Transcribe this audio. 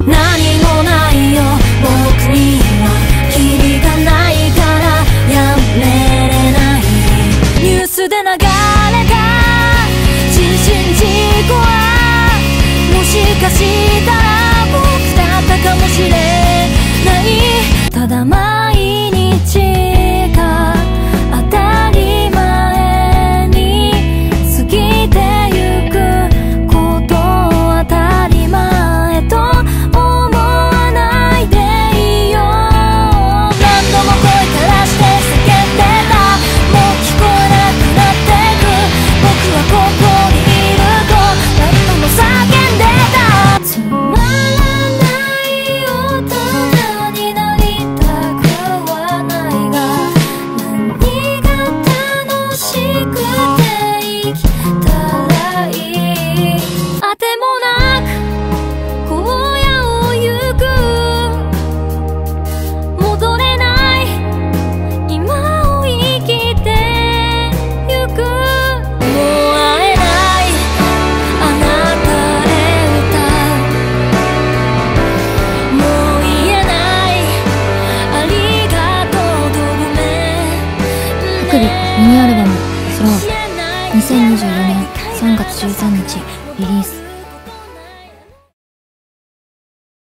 何もないよ。僕には君がないから。やめれない。ニュースで流れミニアルバム「スロー2024年3月13日リリース。